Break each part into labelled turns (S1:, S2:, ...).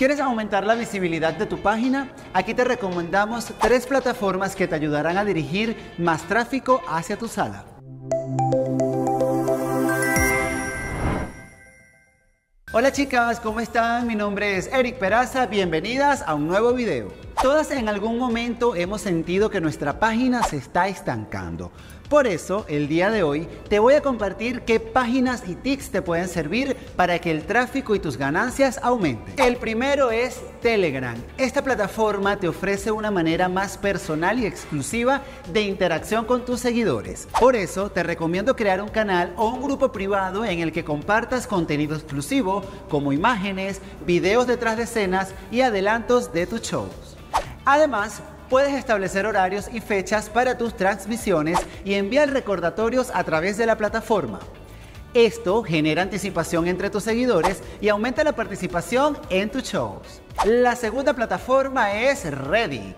S1: ¿Quieres aumentar la visibilidad de tu página? Aquí te recomendamos tres plataformas que te ayudarán a dirigir más tráfico hacia tu sala. Hola chicas, ¿cómo están? Mi nombre es Eric Peraza, bienvenidas a un nuevo video. Todas en algún momento hemos sentido que nuestra página se está estancando. Por eso, el día de hoy te voy a compartir qué páginas y tics te pueden servir para que el tráfico y tus ganancias aumenten. El primero es Telegram. Esta plataforma te ofrece una manera más personal y exclusiva de interacción con tus seguidores. Por eso, te recomiendo crear un canal o un grupo privado en el que compartas contenido exclusivo como imágenes, videos detrás de escenas y adelantos de tus shows. Además, puedes establecer horarios y fechas para tus transmisiones y enviar recordatorios a través de la plataforma. Esto genera anticipación entre tus seguidores y aumenta la participación en tus shows. La segunda plataforma es Reddit.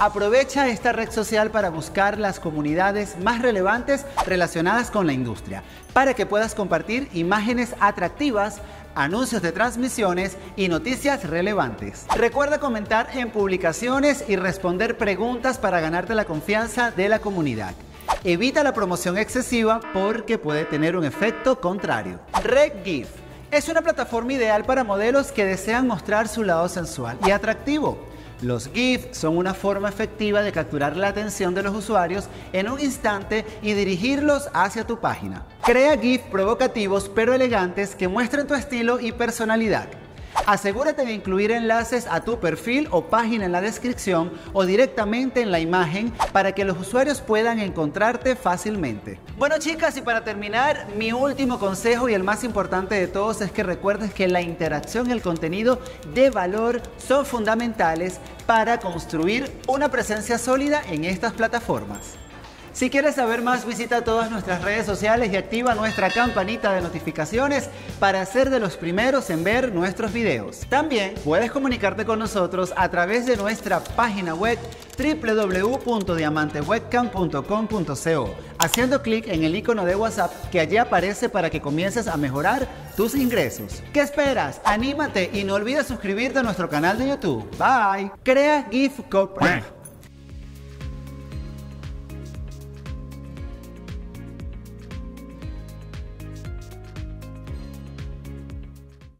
S1: Aprovecha esta red social para buscar las comunidades más relevantes relacionadas con la industria, para que puedas compartir imágenes atractivas, anuncios de transmisiones y noticias relevantes. Recuerda comentar en publicaciones y responder preguntas para ganarte la confianza de la comunidad. Evita la promoción excesiva porque puede tener un efecto contrario. RedGIF es una plataforma ideal para modelos que desean mostrar su lado sensual y atractivo. Los GIF son una forma efectiva de capturar la atención de los usuarios en un instante y dirigirlos hacia tu página. Crea GIF provocativos pero elegantes que muestren tu estilo y personalidad. Asegúrate de incluir enlaces a tu perfil o página en la descripción o directamente en la imagen para que los usuarios puedan encontrarte fácilmente. Bueno chicas y para terminar, mi último consejo y el más importante de todos es que recuerdes que la interacción y el contenido de valor son fundamentales para construir una presencia sólida en estas plataformas. Si quieres saber más, visita todas nuestras redes sociales y activa nuestra campanita de notificaciones para ser de los primeros en ver nuestros videos. También puedes comunicarte con nosotros a través de nuestra página web www.diamantewebcam.com.co haciendo clic en el icono de WhatsApp que allí aparece para que comiences a mejorar tus ingresos. ¿Qué esperas? Anímate y no olvides suscribirte a nuestro canal de YouTube. Bye. Crea GIF Corp